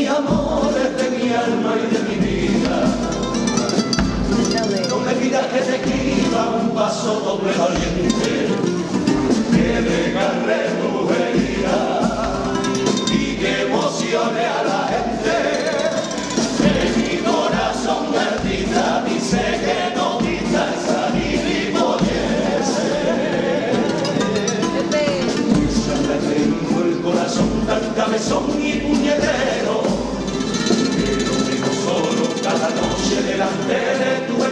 mi amor. Doble valiente, que desgarre tu herida y que emocione a la gente. Que mi corazón artista dice que no quita esa Se me tengo el corazón tan cabezón y puñetero que lo tengo solo cada noche delante de tu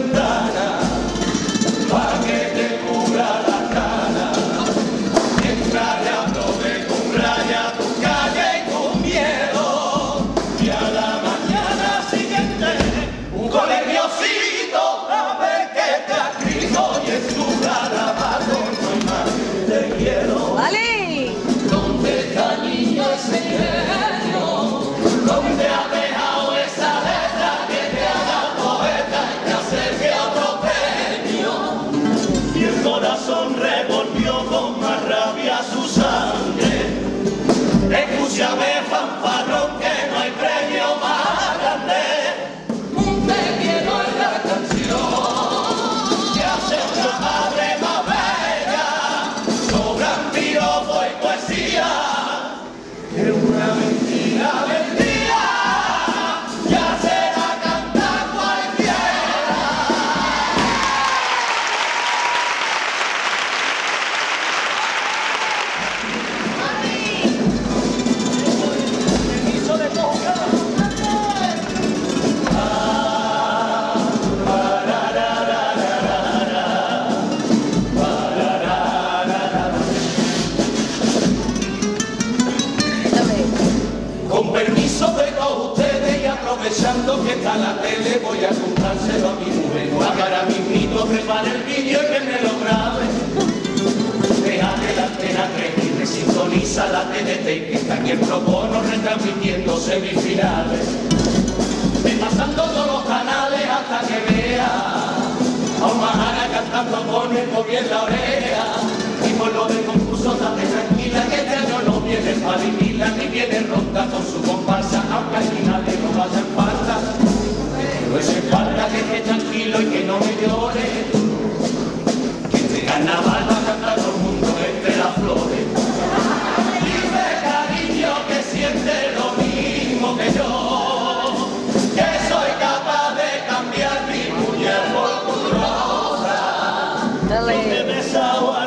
que está la tele voy a contárselo a mi mujer. Ahora mismito prepara el vídeo y que me lo grabe. Déjate la antena 3 y la TDT que está aquí en Propono retransmitiendo semifinales. Ve pasando todos los canales hasta que vea a un majara cantando con el en la oreja. Y por lo del concurso date tranquila que este año no viene Palimila ni viene Ronda con su carnaval va a cantar todo el mundo entre las flores. Dime cariño que siente lo mismo que yo, que soy capaz de cambiar mi puñal por tu rosa. Dale.